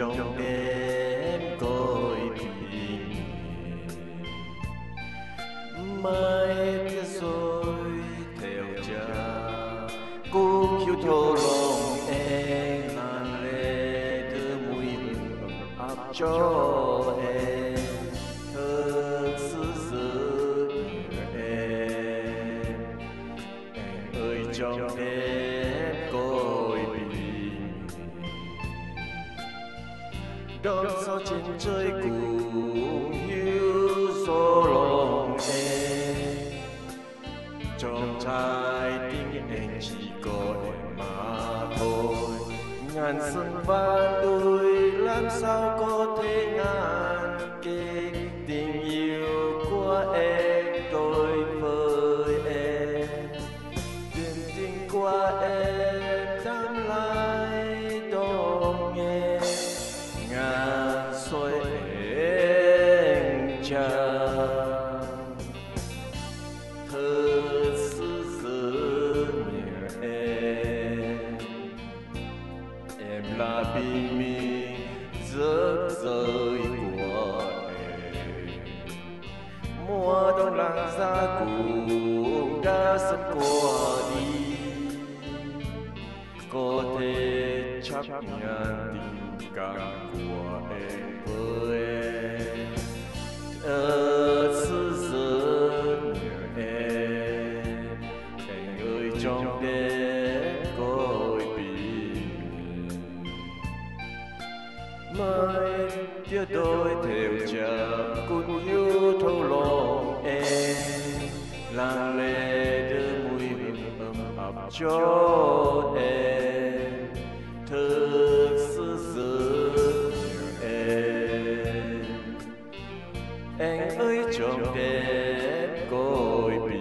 trong đêm cõi bình mai kia rồi theo cha, cô kêu thô lòng em làn lệ đưa mùi áp cho em. Thật sự sự em em ơi trong đêm cõi đón sao trên trời cùng hiu số lòng em trong trái tim em chỉ có em mà thôi. Ngàn xuân vang đôi làm sao có thể bi mi bình minh rớt rơi của em mùa đông lặng ra cũng đã sắp qua đi có thể chấp nhận tình cảm của em với em ở sự sở nhớ em anh ơi trong đêm mai tia đôi theo chờ cùng yêu thâu lòng em. Làng lệ đưa mùi hương ấm áp cho em. Thực sự giữ nhớ em. Anh ơi, trong đẹp côi bì.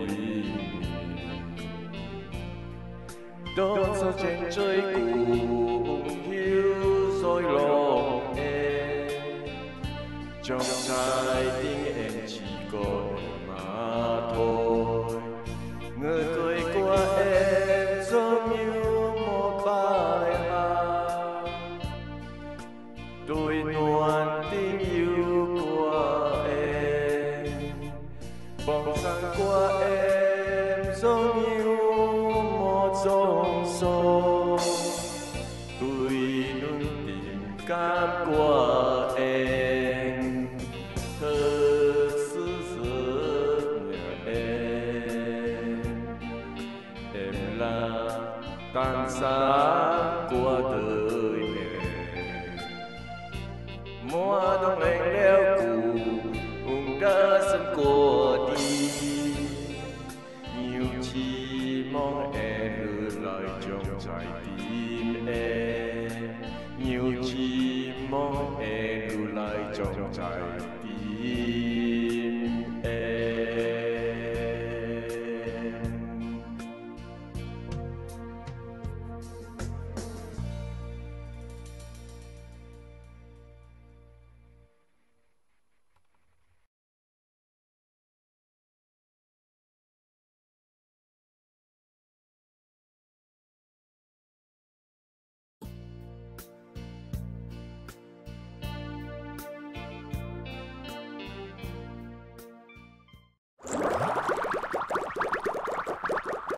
Đón sao trên trời cùng trong trái tim em chỉ còn mà thôi. Người cười của em giống như một bài hát. Tôi nuốt tình yêu của em. Bóng dáng của em giống như một dòng sông. Tôi luôn tình cảm của tàn xa của đời em mùa đông lạnh lẽo cùng cùng đã sân của đi. Nhiều chi mong em lưu lại trong trái tim em nhiều chi mong em lưu lại trong trái tim